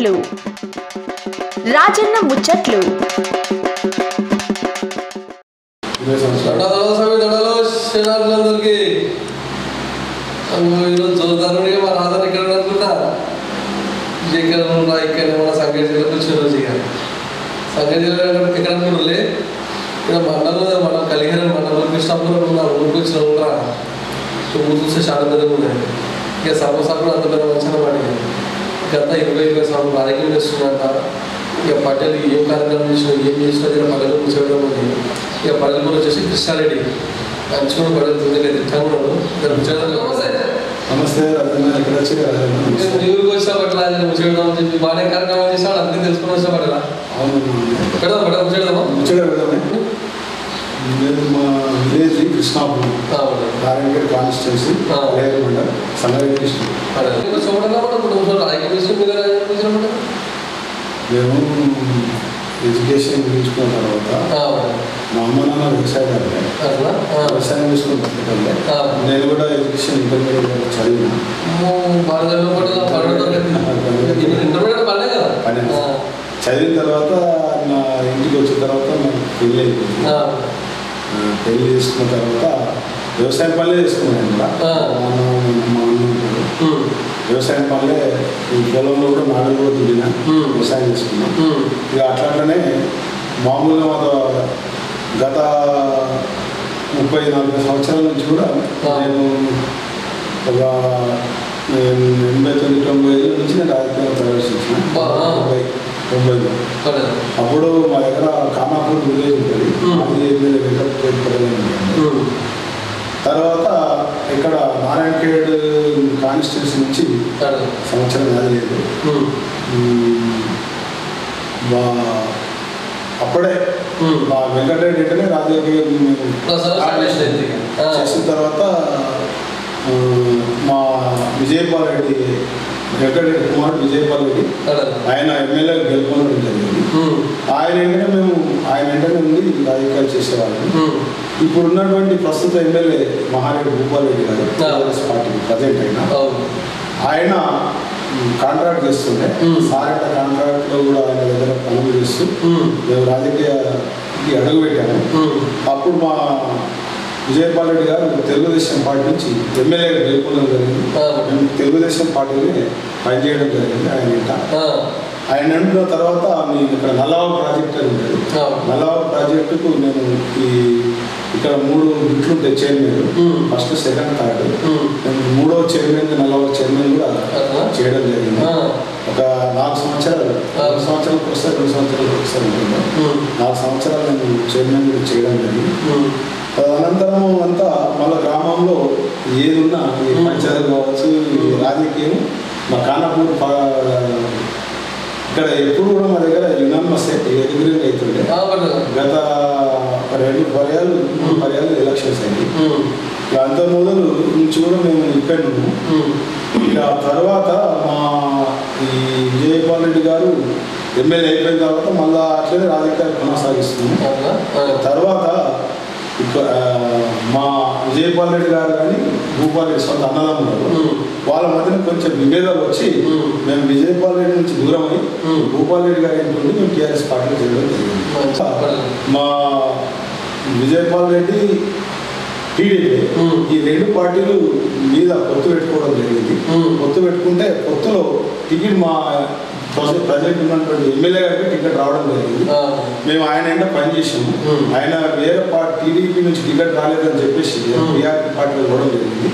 ముచ్చట్లు రాజన్న ముచ్చట్లు ఇరవై సంవత్సరాలు దండాలు స్వామి దండాలు శనార్థులందరికీ అమ్మో, ఈరోజు జోరుదారుడిగా మా రాజాని ఇక్కడ అనుకుంటా ఇక్కడ ఉన్నా ఇక్కడ మన సంగతి జిల్లా వచ్చిన రోజు ఇక సంగతి జిల్లా ఎక్కడ అనుకుంటులే ఇక్కడ మండలంలో మనం కలిగిన మండలం కృష్ణాపురం ఉన్న ఊరికి వచ్చిన ఉండరా ఊరు చూస్తే చాలా పెద్దగా ఉన్నాయి ఇక సర్వసభ్యులు అంత పెద్ద మంచి అన్నమాట ఇక. గత ఇరవై ఇరవై సంవత్సరాలు రాజకీయం చేస్తున్నట్ట ఇక పటేల్ ఏం కార్యక్రమం చేసినా ఏం చేసినా ఇక పల్లెలు కూర్చోవడం ఉంది. ఇక పల్లెలు వచ్చేసి కృష్ణారెడ్డి. నమస్తే నమస్తే ఇక్కడ వచ్చి నేను వచ్చిన పట్ల అని చెప్పి బాగానే కార్యక్రమం చేసాడు అందుకే తెలుసుకుని వచ్చిన పట్ల. పెడదాం పెడదాం పెడదామే. నేను మా విలేజ్ కృష్ణాపురం. నారాయణగఢ్ కాన్స్టిట్యూన్సీ. లేకుండా సంగారెడ్డి డిస్ట్రిక్ట్. మేము ఎడ్యుకేషన్ ముగించుకున్న తర్వాత మా అమ్మ నాన్న వ్యవసాయదారులే అట్లా? వ్యవసాయం ఆ. నేను కూడా ఎడ్యుకేషన్ ఇంటర్మీడియట్ చదివిన. చదివిన తర్వాత నా ఇంటికి వచ్చిన తర్వాత నాకు పెళ్ళి అయిపోయింది. పెళ్ళి చేసుకున్న తర్వాత వ్యవసాయం పనులే చేసుకున్నాను. మా అన్న మా. వ్యవసాయం పనులే ఈ పొలంలో కూడా నాలుగు కూడా దిగిన. వ్యవసాయం చేసుకున్నాం. ఇక అట్లాంటినే మామూలుగా మాతో గత ముప్పై నలభై సంవత్సరాల నుంచి కూడా. నేను ఒక ఎనభై తొమ్మిది తొంభై ఏళ్ళ నుంచి నేను రాజకీయాలు ప్రవేశించిన తొంభైలో. అప్పుడు మా దగ్గర కామాపూర్ విలేజ్ ఉంటుంది. అది. తర్వాత ఇక్కడ నారాయణఖేడ్ కాన్స్టిట్యూన్సీ నుంచి. సంవత్సరం లేదు అప్పుడే. మా వెంకటరెడ్డి అంటేనే రాజకీయ. చేసిన తర్వాత మా విజయపాల్ రెడ్డి వెంకటరెడ్డి కుమార్ విజయపాల్ రెడ్డి పడలేదు. ఆయన ఎమ్మెల్యే గెలుపొందడం జరిగింది. ఆయన వెంటనే మేము ఆయన వెంటనే ఉండి రాజకీయాలు చేసేవాళ్ళం. ఇప్పుడు ఉన్నటువంటి ప్రస్తుత ఎమ్మెల్యే మహారెడ్డి భూపాల్ రెడ్డి గారు. కాంగ్రెస్ పార్టీ ప్రజెంట్ అయినా. ఆయన కాంట్రాక్ట్ చేస్తుండే. సారెట కాంట్రాక్ట్లో కూడా ఆయన దగ్గర పనులు చేస్తూ. మేము రాజకీయానికి అడుగు పెట్టాము. అప్పుడు మా విజయపాల్ రెడ్డి గారు తెలుగుదేశం పార్టీ నుంచి ఎమ్మెల్యే గెలుపొందడం జరిగింది. మేము తెలుగుదేశం పార్టీని పనిచేయడం జరిగింది ఆయన ఇంట. ఆయన అంటున్న తర్వాత నేను ఇక్కడ నల్లవ ప్రాజెక్ట్ అని ఉంటుంది ఆ. నల్లవ ప్రాజెక్టుకు నేను ఈ ఇక్కడ మూడు బిట్లు ఉంటాయి చైర్మన్. First second third. నేను మూడో చైర్మన్ నల్లవ చైర్మన్ కూడా? చేయడం జరిగింది. ఒక నాలుగు సంవత్సరాలు నాలుగు సంవత్సరాలకు వస్తే రెండు సంవత్సరాలకు ఒకసారి. నాలుగు సంవత్సరాలు నేను చైర్మన్ కూడా చేయడం జరిగింది ఉమ్. తదనంతరం అంతా మళ్ళీ గ్రామంలో ఏది ఉన్నా ఈ. పంచాయతీ కావచ్చు ఈ రాజకీయం మా కానపూర్ ఇక్కడ ఎప్పుడు కూడా మా దగ్గర యునానిమస్ ఎదుగురింగ్ అవుతుండే. గత రెండు పర్యాలు మూడు పర్యాలు ఎలక్షన్స్ అయింది అంత మొదలు నుంచి కూడా మేము ఇక్కడ. ఇక తర్వాత మా ఈ విజయపాల్ రెడ్డి గారు ఎమ్మెల్యే అయిపోయిన తర్వాత మళ్ళా అట్లనే రాజకీయాలు? ఆ. తర్వాత మా విజయపాల్ రెడ్డి గారు కానీ భూపాల్ రెడ్డి సొంత అన్నదమ్ములు. వాళ్ళ మధ్యన కొంచెం విభేదాలు వచ్చి. మేము విజయపాల్ రెడ్డి నుంచి దూరం అయి ఉమ్. భూపాల్ రెడ్డి గారి ఇంటి నుండి మేము టీఆర్ఎస్ పార్టీలో చేయడం జరిగింది. మా విజయపాల్ రెడ్డి టీడీపీ. ఈ రెండు పార్టీలు మీద పొత్తు పెట్టుకోవడం జరిగింది. పొత్తు పెట్టుకుంటే పొత్తులో టికెట్ మా ప్రజెంట్ ప్రజెంట్ ఉన్నటువంటి ఎమ్మెల్యే గారికి టికెట్ రావడం జరిగింది. మేము ఆయన ఎండ పనిచేసాము. ఆయన వేరే పార్టీ టీడీపీ నుంచి టికెట్ రాలేదని చెప్పేసి. టీఆర్పీ పార్టీలో ఇవ్వడం జరిగింది.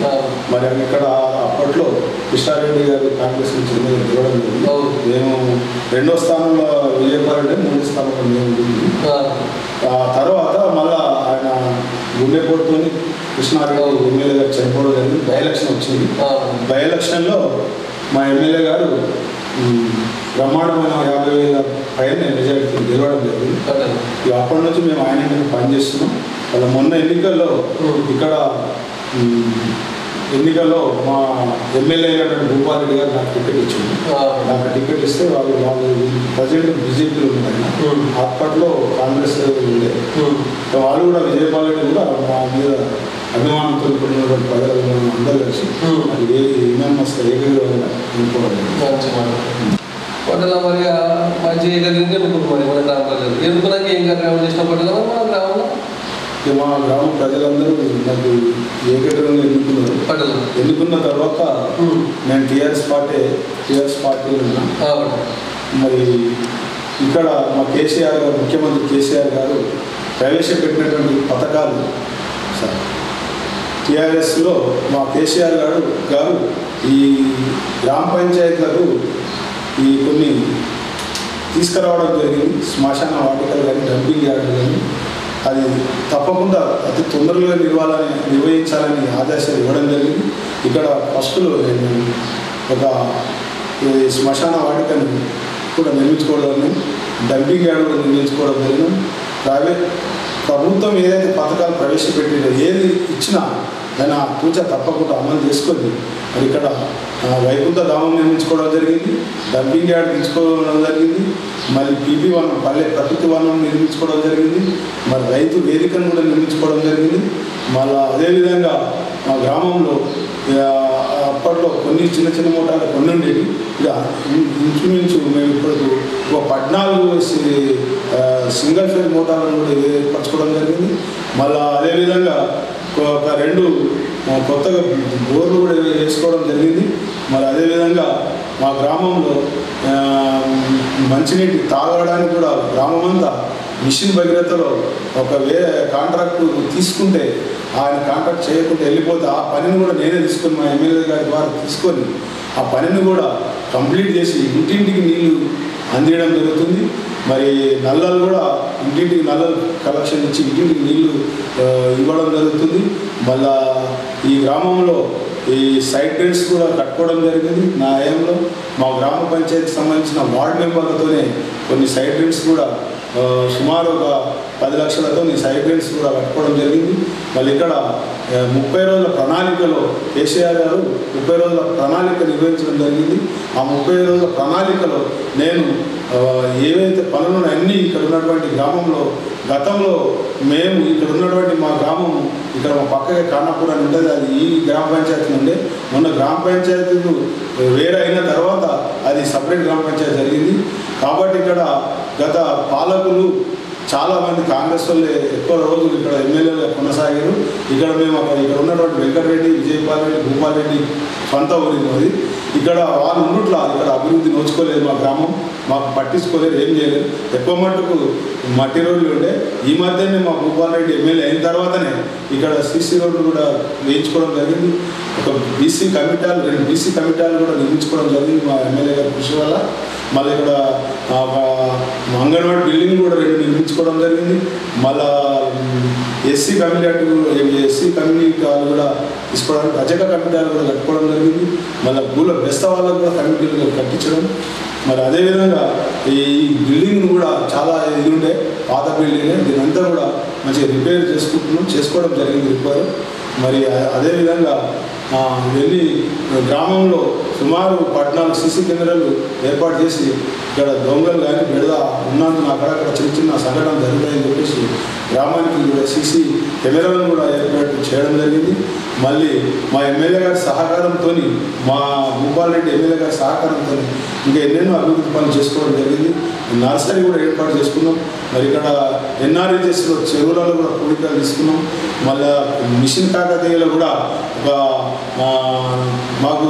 మరి అక్కడ అప్పట్లో కృష్ణారెడ్డి గారు కాంగ్రెస్ నుంచి ఇవ్వడం జరిగింది. మేము రెండో స్థానంలో విజయపాలంటే మూడో స్థానంలో మేము ఆ. తర్వాత మళ్ళా ఆయన గుండెపోటుతో కృష్ణారెడ్డి. ఎమ్మెల్యే గారు చనిపోవడం జరిగింది బై ఎలక్షన్ వచ్చింది ఆ. బై ఎలక్షన్లో మా ఎమ్మెల్యే గారు బ్రహ్మాండమైన యాభై వేల పైన మెజారిటీ గెలవడం పడలేదు. ఇక అప్పటి నుంచి మేము ఆయన పనిచేస్తున్నాం వాళ్ళ మొన్న ఎన్నికల్లో. ఇక్కడ ఎన్నికల్లో మా ఎమ్మెల్యే అయినటువంటి భూపాల్ రెడ్డి గారు నాకు టికెట్ ఇచ్చింది. నాకు టికెట్ ఇస్తే వాళ్ళు వాళ్ళు ప్రజెంట్ బీజేపీలో ఉన్నారు. అప్పట్లో కాంగ్రెస్ ఉండే వాళ్ళు కూడా విజయపాల్ రెడ్డి కూడా మా మీద అభిమానంతో కూడినటువంటి ప్రజలు అందరూ కలిసి. అది ఏ యునానిమస్గా ఏకగ్రీవంగా పట్టణ మరి మంచి మరి మన గ్రామ ప్రజలు ఎన్నుకున్నాక ఏం కార్యక్రమం చేసిన పట్టణ? మన గ్రామంలో. మా గ్రామ ప్రజలందరూ నాకు ఏకగ్రంగా ఎన్నుకున్నారు. ఎన్నుకున్న తర్వాత నేను టీఆర్ఎస్ పార్టీ టీఆర్ఎస్ కాబట్టి మరి ఇక్కడ మా కేసీఆర్ గారు ముఖ్యమంత్రి కేసీఆర్ గారు ప్రవేశపెట్టినటువంటి పథకాలు సార్ టీఆర్ఎస్లో మా కేసీఆర్ గారు గారు ఈ గ్రామ పంచాయతీలకు ఈ కొన్ని తీసుకురావడం జరిగింది. శ్మశాన వాటికలు కానీ డంపింగ్ యార్డులు కానీ. అది తప్పకుండా అతి తొందరగా నిర్వాలని నిర్వహించాలని ఆదేశాలు ఇవ్వడం జరిగింది. ఇక్కడ ఫస్ట్లో నేను ఒక శ్మశాన వాటికను కూడా నిర్మించుకోవడం డంపింగ్ యార్డ్ కూడా నిర్మించుకోవడం జరిగింది. ప్రైవేట్ ప్రభుత్వం ఏదైతే పథకాలు ప్రవేశపెట్టిందో ఏది ఇచ్చినా దాన్ని ఆ పూజ తప్పకుండా అమలు చేసుకొని మరి ఇక్కడ వైకుంఠ ధామం నిర్మించుకోవడం జరిగింది డంపింగ్ యార్డ్ తీసుకోవడం జరిగింది మరి పీపీ వనం పల్లె ప్రకృతి వనం నిర్మించుకోవడం జరిగింది మరి రైతు వేదికను కూడా నిర్మించుకోవడం జరిగింది. మళ్ళీ అదేవిధంగా మా గ్రామంలో అప్పట్లో కొన్ని చిన్న చిన్న మోటార్లు కొన్ని ఉండేవి. ఇక ఇంచుమించు మేము ఇప్పుడు ఒక పద్నాలుగు సి- సింగిల్ ఫేజ్ మోటార్లను కూడా ఏర్పరచుకోవడం జరిగింది. మళ్ళీ అదేవిధంగా ఒక రెండు కొత్తగా బోర్లు కూడా వేసుకోవడం జరిగింది. మరి అదేవిధంగా మా గ్రామంలో మంచినీటి తాగడానికి కూడా గ్రామమంతా మిషన్ భగీరథలో ఒక వేరే కాంట్రాక్ట్ తీసుకుంటే ఆయన కాంట్రాక్ట్ చేయకుండా వెళ్ళిపోతే ఆ పనిని కూడా నేనే తీసుకొని మా ఎమ్మెల్యే గారి ద్వారా తీసుకొని ఆ పనిని కూడా కంప్లీట్ చేసి ఇంటింటికి నీళ్ళు అందించడం జరుగుతుంది. మరి నల్లలు కూడా ఇంటింటికి నల్లలు కలెక్షన్ ఇచ్చి ఇంటింటికి నీళ్ళు ఇవ్వడం జరుగుతుంది. మళ్ళా ఈ గ్రామంలో ఈ సైడ్ డ్రైన్స్ కూడా కట్టుకోవడం జరిగింది నా హయాంలో. మా గ్రామ పంచాయతీకి సంబంధించిన వార్డు మెంబర్లతోనే కొన్ని సైడ్ డ్రైన్స్ కూడా సుమారు ఒక పది లక్షలతో ఈ సైడ్ కూడా కట్టుకోవడం జరిగింది. మళ్ళీ ఇక్కడ ముప్పై రోజుల ప్రణాళికలో కేసీఆర్ గారు ముప్పై రోజుల ప్రణాళిక నిర్వహించడం జరిగింది. ఆ ముప్పై రోజుల ప్రణాళికలో నేను ఏవైతే పనులు అన్నీ ఇక్కడ ఉన్నటువంటి గ్రామంలో గతంలో మేము ఇక్కడ ఉన్నటువంటి మా గ్రామము ఇక్కడ మా పక్కకి కానాపూర్ అని ఉంటుంది అది ఈ గ్రామ పంచాయతీ నుండి మొన్న గ్రామ పంచాయతీలు వేరే అయిన తర్వాత అది సపరేట్ గ్రామ పంచాయతీ జరిగింది. కాబట్టి ఇక్కడ గత పాలకులు చాలామంది కాంగ్రెస్ వాళ్ళే ఎక్కువ రోజులు ఇక్కడ ఎమ్మెల్యేలు కొనసాగారు. ఇక్కడ మేము అక్కడ ఇక్కడ ఉన్నటువంటి వెంకటరెడ్డి విజయపాల్ రెడ్డి భూపాల్ రెడ్డి సొంత ఊరి అది ఇక్కడ వాళ్ళు ఉన్నట్లా ఇక్కడ అభివృద్ధి నోచుకోలేదు మా గ్రామం. మాకు పట్టించుకోలేదు ఏం చేయలేదు. ఎక్కువ మట్టుకు మట్టి రోడ్లు ఉండే. ఈ మధ్యనే మా భూపాల్ రెడ్డి ఎమ్మెల్యే అయిన తర్వాతనే ఇక్కడ సీసీ రోడ్లు కూడా వేయించుకోవడం జరిగింది. ఒక బీసీ కమిటాలు రెండు బీసీ కమిటాలు కూడా నిర్మించుకోవడం జరిగింది మా ఎమ్మెల్యే గారి కృషి వల్ల. మళ్ళీ ఇక్కడ అంగన్వాడీ బిల్డింగ్ కూడా రెండు నిర్మించుకోవడం జరిగింది. మళ్ళా ఎస్సీ కమ్యూనిటీ ఎస్సీ కమ్యూనిటీ కూడా తీసుకోవడానికి రజక కమిటీలు కూడా కట్టుకోవడం జరిగింది. మళ్ళీ గూల బెస్త వాళ్ళకు కూడా కమిటీలు కట్టించడం. మరి అదేవిధంగా ఈ బిల్డింగ్ కూడా చాలా ఇది ఉండే పాత బిల్డింగ్ దీనంతా కూడా మంచిగా రిపేర్ చేసుకుంటున్నాం చేసుకోవడం జరిగింది రిపేర్ మరి అదేవిధంగా వెళ్ళి గ్రామంలో సుమారు పద్నాలుగు సీసీ కెమెరాలు ఏర్పాటు చేసి ఇక్కడ దొంగలు కానీ బిడద ఉన్నందున అక్కడక్కడ చిన్న చిన్న సంఘటన జరుగుతాయని చెప్పేసి గ్రామానికి కూడా సీసీ కెమెరాలను కూడా ఏర్పాటు చేయడం జరిగింది. మళ్ళీ మా ఎమ్మెల్యే గారి సహకారంతో మా భూపాల్ రెడ్డి ఎమ్మెల్యే గారి సహకారంతో ఇంకా ఎన్నెన్నో అభివృద్ధి పనులు చేసుకోవడం జరిగింది. నర్సరీ కూడా ఏర్పాటు చేసుకున్నాం. మరి ఇక్కడ ఎన్ఆర్ఈజెస్లో చెరువులలో కూడా కూడికలు తీసుకున్నాం. మళ్ళీ మిషన్ కాకతీయలో కూడా ఒక మాకు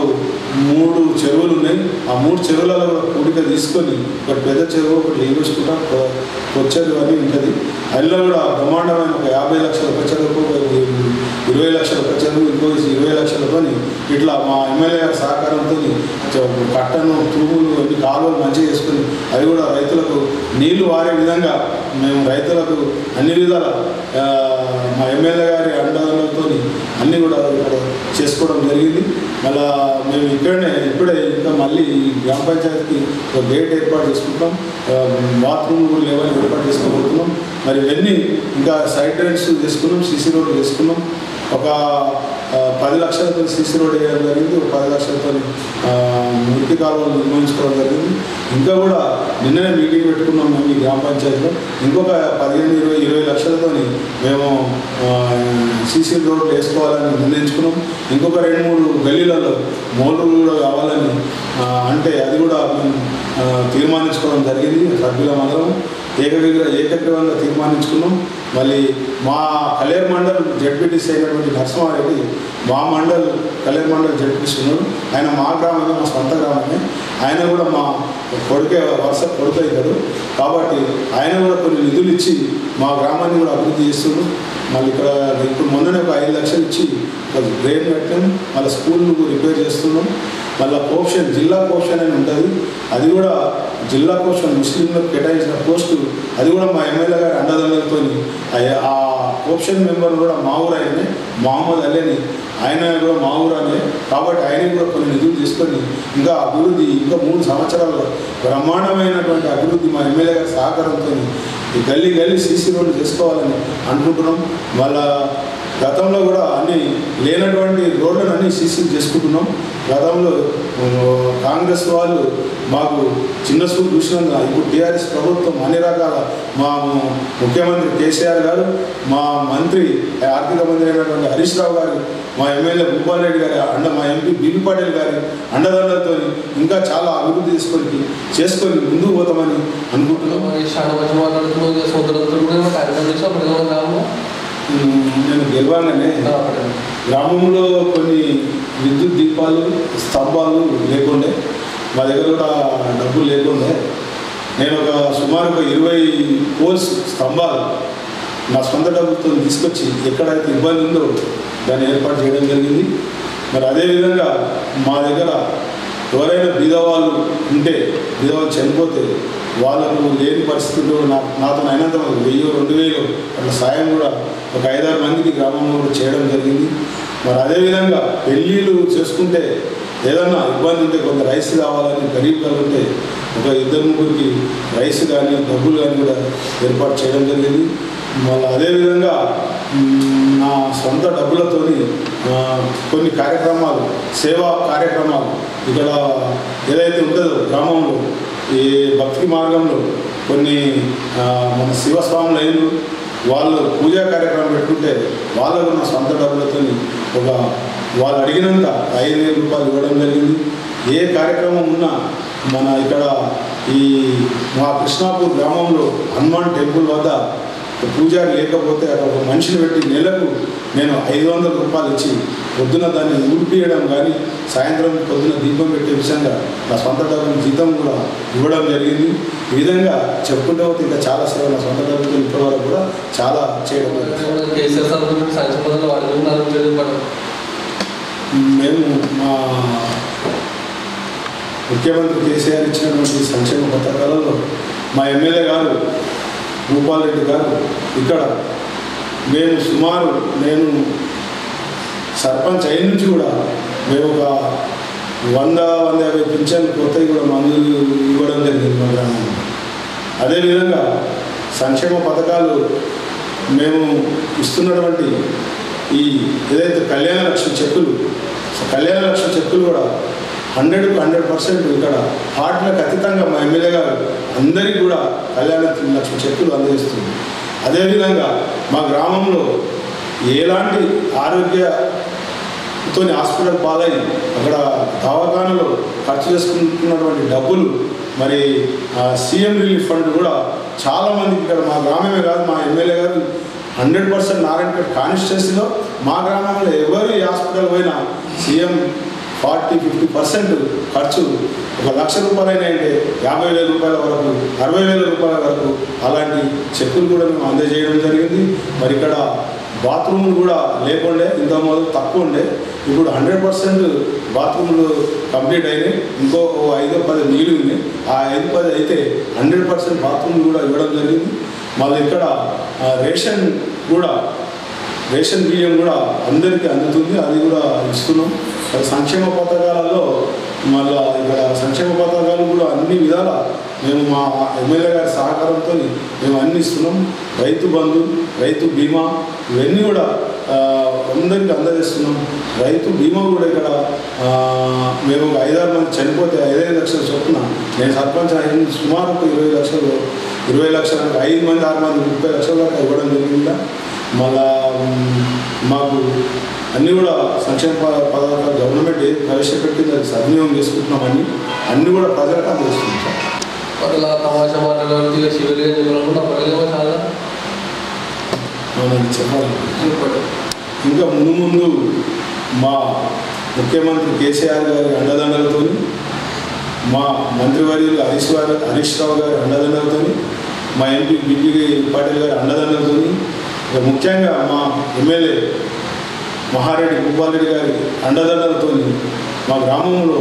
మూడు చెరువులు ఉన్నాయి. ఆ మూడు చెరువులలో కూడా కూడిక తీసుకొని ఒకటి పెద్ద చెరువు ఒకటి లింగోసుకుంటా కొచ్చెరువు అని ఉంటుంది. అందులో కూడా బ్రహ్మాండమైన ఒక యాభై లక్షల ఒక చెరువుకు ఒక ఇరవై లక్షల ఒక చెరువు ఇంకో ఇరవై లక్షలతో ఇట్లా మా ఎమ్మెల్యే సహకారంతో కట్టను తూములు అన్ని కాలువలు మంచిగా చేసుకొని అవి కూడా రైతులకు నీళ్ళు వారే విధంగా మేము రైతులకు అన్ని విధాల మా ఎమ్మెల్యే గారి అండాలతో అన్నీ కూడా ఇక్కడ చేసుకోవడం జరిగింది. మళ్ళా మేము ఇక్కడనే ఇప్పుడే ఇంకా మళ్ళీ గ్రామ పంచాయతీకి ఒక గేట్ ఏర్పాటు చేసుకుంటాం. బాత్రూమ్ కూడా లేవని ఏర్పాటు చేసుకోబోతున్నాం. మరి ఇవన్నీ ఇంకా సైడ్ డ్రైన్స్ చేసుకున్నాం సీసీ రోడ్లు చేసుకున్నాం. ఒక పది లక్షలతో సీసీ రోడ్ వేయడం జరిగింది ఒక పది లక్షలతో మృతి మురికి కాలువలు నిర్మించుకోవడం జరిగింది. ఇంకా కూడా నిన్ననే మీటింగ్ పెట్టుకున్నాం మేము ఈ గ్రామ పంచాయతీలో. ఇంకొక పదిహేను ఇరవై ఇరవై లక్షలతోని మేము సీసీ రోడ్లు వేసుకోవాలని నిర్ణయించుకున్నాం. ఇంకొక రెండు మూడు గల్లీలలో మోటార్లు కూడా కావాలని అంటే అది కూడా మేము తీర్మానించుకోవడం జరిగింది సభ్యులం అందరం. ఏకగ్రీవ ఏకగ్రీవంగా తీర్మానించుకున్నాం. మళ్ళీ మా కలేర్ మండల్ జడ్పీటీసీ అయినటువంటి నరసింహారెడ్డి మా మండల్ కలేర్ మండల్ జడ్పీటీసీ ఉన్నాడు. ఆయన మా గ్రామమే మా సొంత గ్రామమే. ఆయన కూడా మా కొడుకే వరుస కొడుకు అవుతాడు కాబట్టి ఆయన కూడా కొన్ని నిధులు ఇచ్చి మా గ్రామాన్ని కూడా అభివృద్ధి చేస్తున్నాడు మళ్ళీ ఇక్కడ ఇప్పుడు మొన్ననే ఒక ఐదు లక్షలు ఇచ్చి డ్రైన్ పెట్టాం మళ్ళీ స్కూల్ రిపేర్ చేస్తున్నాం. మళ్ళీ పోషన్ జిల్లా పోషన్ అని ఉంటుంది. అది కూడా జిల్లా పోషన్ ముస్లింలకు కేటాయించిన పోస్టు అది కూడా మా ఎమ్మెల్యే గారి అండదండలతో ఆ పోషన్ మెంబర్ కూడా మా ఊరు ఆయనే మహమ్మద్ అలీని ఆయన కూడా మా ఊరు అనే కాబట్టి ఆయన కూడా కొన్ని నిధులు తీసుకొని ఇంకా అభివృద్ధి ఇంకా మూడు సంవత్సరాల్లో బ్రహ్మాండమైనటువంటి అభివృద్ధి మా ఎమ్మెల్యే గారి సహకారంతో ఈ గల్లీ గల్లీ సీసీ రోడ్లు చేసుకోవాలని అనుకుంటున్నాం. వాళ్ళ గతంలో కూడా అన్ని లేనటువంటి రోడ్లను అన్ని సీసీ చేసుకుంటున్నాం. గతంలో కాంగ్రెస్ వాళ్ళు మాకు చిన్న చూపు చూసినందున ఇప్పుడు టీఆర్ఎస్ ప్రభుత్వం అన్ని రకాల మా ముఖ్యమంత్రి కేసీఆర్ గారు మా మంత్రి ఆర్థిక మంత్రి అయినటువంటి హరీష్ రావు గారు మా ఎమ్మెల్యే భూపాల్ రెడ్డి గారి అండ మా ఎంపీ బీబీ పాటిల్ గారి అండదండలతో ఇంకా చాలా అభివృద్ధి చేసుకొని చేసుకొని ముందుకు పోతామని అనుకుంటున్నాం. నేను గెలవాగానే గ్రామంలో కొన్ని విద్యుత్ దీపాలు స్తంభాలు లేకుండే మా దగ్గర కూడా డబ్బులు లేకుండే. నేను ఒక సుమారు ఒక ఇరవై పోల్స్ స్తంభాలు నా సొంత డబ్బులతో తీసుకొచ్చి ఎక్కడైతే ఇబ్బంది ఉందో దాన్ని ఏర్పాటు చేయడం జరిగింది. మరి అదేవిధంగా మా దగ్గర ఎవరైనా బీదవాళ్ళు ఉంటే బీదవాళ్ళు చనిపోతే వాళ్ళకు లేని పరిస్థితుల్లో నా నాతో అయినంత వెయ్యో వెయ్యి రెండు వేలు అట్లా సాయం కూడా ఒక ఐదారు మందికి గ్రామంలో కూడా చేయడం జరిగింది. మరి అదేవిధంగా పెళ్ళిళ్ళు చేసుకుంటే ఏదన్నా ఇబ్బంది ఉంటే కొంత రైస్ కావాలని గరీబ్ గారు ఉంటే ఒక ఇద్దరు ముగ్గురికి రైస్ కానీ డబ్బులు కానీ కూడా ఏర్పాటు చేయడం జరిగింది. మళ్ళీ అదేవిధంగా నా సొంత డబ్బులతోని కొన్ని కార్యక్రమాలు సేవా కార్యక్రమాలు ఇక్కడ ఏదైతే ఉంటుందో గ్రామంలో ఈ భక్తి మార్గంలో కొన్ని మన శివస్వాములు అయిన వాళ్ళు పూజా కార్యక్రమం పెట్టుకుంటే వాళ్ళకు నా సొంత డబ్బులతో ఒక వాళ్ళు అడిగినంత ఐదు వేల రూపాయలు ఇవ్వడం జరిగింది. ఏ కార్యక్రమం ఉన్నా మన ఇక్కడ ఈ మా కృష్ణాపూర్ గ్రామంలో హనుమాన్ టెంపుల్ వద్ద పూజారి లేకపోతే అక్కడ ఒక మనిషిని పెట్టి నెలకు నేను ఐదు వందల రూపాయలు ఇచ్చి పొద్దున దాన్ని ఊడిపియడం కానీ సాయంత్రం పొద్దున దీపం పెట్టే విషయంగా నా సొంత డబ్బులు జీతం కూడా ఇవ్వడం జరిగింది. ఈ విధంగా చెప్పుకుంటే పోతే ఇంకా చాలా సేవ నా సొంత డబ్బులతో ఇప్పటి వరకు కూడా చాలా చేయడం మేము మా ముఖ్యమంత్రి కేసీఆర్ ఇచ్చినటువంటి సంక్షేమ పథకాలలో మా ఎమ్మెల్యే గారు భూపాల్ రెడ్డి గారు ఇక్కడ మేము సుమారు నేను సర్పంచ్ అయిన నుంచి కూడా మేము ఒక వంద వంద యాభై పింఛన్లు కొత్తవి కూడా మందులు ఇవ్వడం జరిగింది మా గ్రామంలో. అదేవిధంగా సంక్షేమ పథకాలు మేము ఇస్తున్నటువంటి ఈ ఏదైతే కళ్యాణ లక్ష్మి చెక్కులు కళ్యాణ లక్ష్మి చెక్కులు కూడా హండ్రెడ్ హండ్రెడ్ పర్సెంట్ ఇక్కడ హార్ట్లకు అతీతంగా మా ఎమ్మెల్యే గారు అందరికీ కూడా కళ్యాణ లక్ష్మి చెక్కులు అందజేస్తుంది అదేవిధంగా మా గ్రామంలో ఎలాంటి ఆరోగ్య తోని హాస్పిటల్ పాలై అక్కడ దవాఖానలో ఖర్చు చేసుకుంటున్నటువంటి డబ్బులు మరి సీఎం రిలీఫ్ ఫండ్ కూడా చాలామందికి ఇక్కడ మా గ్రామమే కాదు మా ఎమ్మెల్యే గారు హండ్రెడ్ పర్సెంట్ నారాయణపేట కాన్స్టిట్యున్సీలో మా గ్రామంలో ఎవరు హాస్పిటల్ పోయినా సీఎం ఫార్టీ ఫిఫ్టీ పర్సెంట్ ఖర్చు ఒక లక్ష రూపాయలైనా అంటే యాభై వేల రూపాయల వరకు అరవై వేల రూపాయల వరకు అలాంటి చెక్కులు కూడా మేము అందజేయడం జరిగింది. మరి ఇక్కడ బాత్రూమ్లు కూడా లేకుండే ఇంత మొదలు తక్కువ ఉండే ఇప్పుడు హండ్రెడ్ పర్సెంట్ బాత్రూమ్లు కంప్లీట్ అయినాయి. ఇంకో ఐదో పది నీళ్ళు ఉన్నాయి. ఆ ఐదు పది అయితే హండ్రెడ్ పర్సెంట్ బాత్రూమ్లు కూడా ఇవ్వడం జరిగింది. మళ్ళీ ఇక్కడ రేషన్ కూడా రేషన్ బియ్యం కూడా అందరికీ అందుతుంది. అది కూడా ఇస్తున్నాం. సంక్షేమ పథకాలలో మళ్ళా ఇక్కడ సంక్షేమ పథకాలు కూడా అన్ని విధాల మేము మా ఎమ్మెల్యే గారి సహకారంతో మేము అన్ని ఇస్తున్నాం. రైతు బంధు రైతు బీమా ఇవన్నీ కూడా ఆ, అందరికీ అందజేస్తున్నాం. రైతు బీమా కూడా ఇక్కడ మేము ఐదారు మంది చనిపోతే ఐదైదు లక్షల చొప్పున నేను సర్పంచ్ అయిన సుమారు ఒక ఇరవై లక్షలు ఇరవై లక్షల ఐదు మంది ఆరు మంది ముప్పై లక్షల దాకా ఇవ్వడం జరిగిందా? మళ్ళా మాకు అన్నీ కూడా సంక్షేమ ప- పథకాలు గవర్నమెంట్ ఏది ప్రవేశపెట్టింది అది సద్వినియోగం చేసుకుంటున్నామని అన్నీ. కూడా ప్రజలకు సార్. అట్లా తమాషా శివలిగా చాలా. మనం చెప్పాలి. ఇంకా ముందు ముందు మా ముఖ్యమంత్రి కేసీఆర్ గారి అండదండలతో మా మంత్రివర్యులు హరీష్ హరీష్ రావు గారి అండదండలతో మా ఎంపీ బిపి పాటిల్ గారి అండదండలతో ముఖ్యంగా మా ఎమ్మెల్యే మహారెడ్డి భూపాలరెడ్డి గారి అండదండలతో మా గ్రామంలో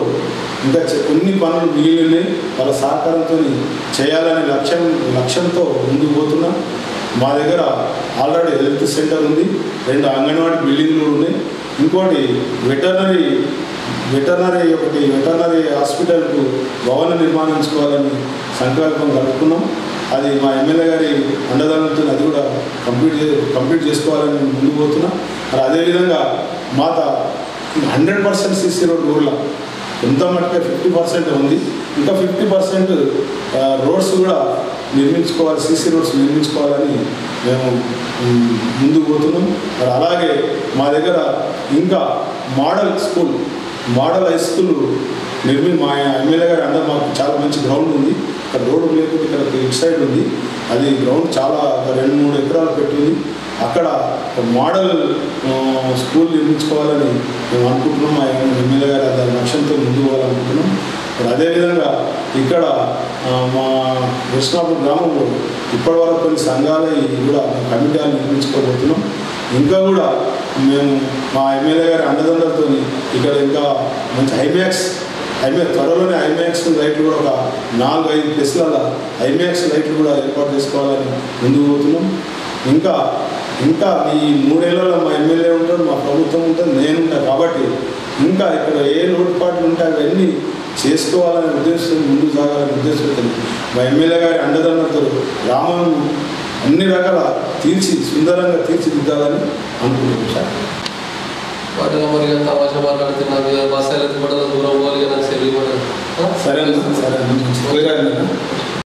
ఇంకా కొన్ని పనులు మిగిలి ఉన్నాయి వాళ్ళ సహకారంతో చేయాలనే లక్ష్యం లక్ష్యంతో ముందుకు పోతున్నా. మా దగ్గర ఆల్రెడీ హెల్త్ సెంటర్ ఉంది. రెండు అంగన్వాడీ బిల్డింగ్లు ఉన్నాయి. ఇంకోటి వెటర్నరీ వెటర్నరీ ఒకటి వెటర్నరీ హాస్పిటల్కు భవన నిర్మాణించుకోవాలని సంకల్పం కలుపుకున్నాం. అది మా ఎమ్మెల్యే గారి అండదండలతో అది కూడా కంప్లీట్ చే కంప్లీట్ చేసుకోవాలని ముందు పోతున్నా. మరి అదేవిధంగా మాత హండ్రెడ్ పర్సెంట్ సీసీ రోడ్ ఊర్లో ఎంత మటుకే ఫిఫ్టీ పర్సెంట్ ఉంది. ఇంకా ఫిఫ్టీ పర్సెంట్ రోడ్స్ కూడా నిర్మించుకోవాలి సీసీ రోడ్స్ నిర్మించుకోవాలని మేము ముందుకు పోతున్నాం. మరి అలాగే మా దగ్గర ఇంకా model school model high school నిర్మి మా ఎమ్మెల్యే గారి అండ మాకు చాలా మంచి గ్రౌండ్ ఉంది. ఇక్కడ రోడ్డు లేకుండా ఇక్కడ ఇటు సైడ్ ఉంది. అది గ్రౌండ్ చాలా ఒక రెండు మూడు ఎకరాలు పెట్టింది. అక్కడ మోడల్ స్కూల్ నిర్మించుకోవాలని మేము అనుకుంటున్నాం. మా ఎమ్మెల్యే గారు దాని లక్ష్యంతో ముందు పోవాలనుకుంటున్నాం. ఇప్పుడు అదేవిధంగా ఇక్కడ మా కృష్ణాపూర్ గ్రామంలో ఇప్పటివరకు కొన్ని సంఘాలు కూడా కమిటీ కమిటీలు నిర్మించుకోబోతున్నాం. ఇంకా కూడా మేము మా ఎమ్మెల్యే గారి అండదండలతో ఇక్కడ ఇంకా మంచి హైబ్యాక్స్ ఐమాక్స్ త్వరలోనే ఐమాక్స్ లైట్లు కూడా ఒక నాలుగు ఐదు ప్లేస్ల ఐమాక్స్ లైట్లు కూడా ఏర్పాటు చేసుకోవాలని ముందుకు పోతున్నాం. ఇంకా ఇంకా ఈ మూడేళ్ళలో మా ఎమ్మెల్యే ఉంటాడు మా ప్రభుత్వం ఉంటుంది నేను ఉంటాను కాబట్టి ఇంకా ఇక్కడ ఏ లోటుపాట్లు ఉంటాయి అవన్నీ చేసుకోవాలనే ఉద్దేశం ముందు సాగాలనే ఉద్దేశం మా ఎమ్మెల్యే గారి అండదండలతో గ్రామం అన్ని రకాల తీర్చి సుందరంగా తీర్చిదిద్దాలని అనుకుంటున్నాం సార్ వాటిలో మరి ఇక తమాషా మాట్లాడుతున్నా బస్సు వెళ్ళి కూడా దూరం పోవాలి కదా సెల్లి కూడా